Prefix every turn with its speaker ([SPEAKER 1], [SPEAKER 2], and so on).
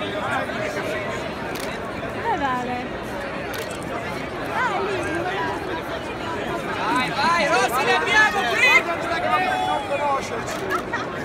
[SPEAKER 1] Dove eh, vale? è
[SPEAKER 2] lì. Vai, vai, Rossi, ne abbiamo qui! Non conoscerci!